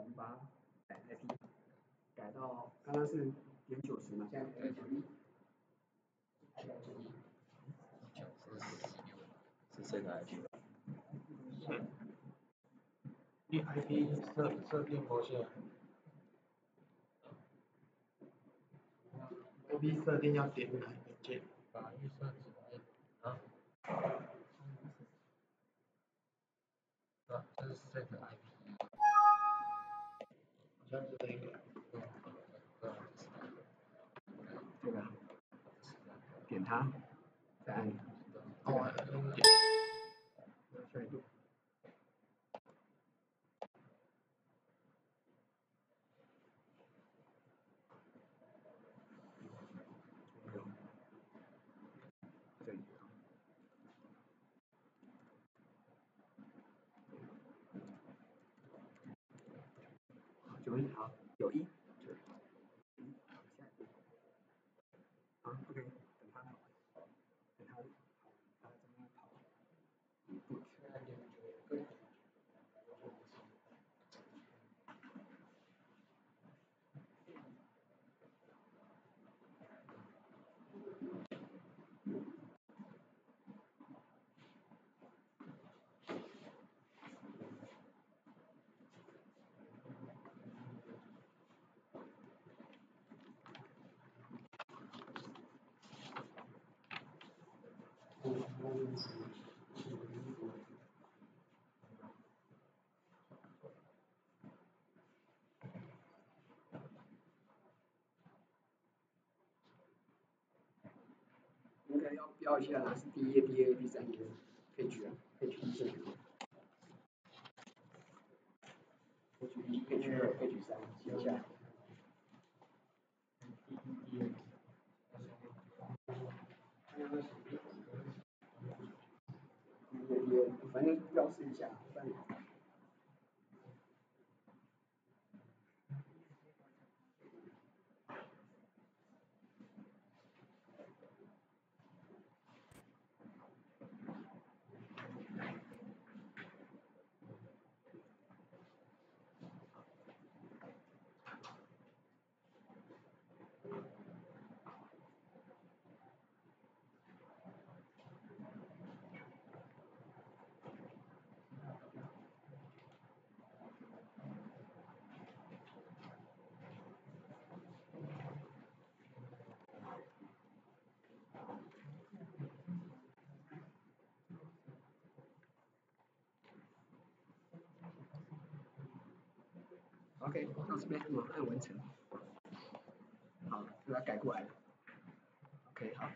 我们把它改 IP，改到刚刚是点九十嘛，现在点九一，九是十六，是这个 IP？是。你 IP 设设定多少？IP 设定要点哪个键？把预设值啊？啊，这是 set IP。这个。这个。点它，再按。九一好，九一，下一步，好，OK，等它跑，等它，它在那跑，一步，对。应该要标一下哪是第一页、第二页、第三页配置啊，配置一是什么？配置一、配置二、配置三，写一下。反正标示一下，但。OK，到这边我按完成，好，把它改过来了，OK，好。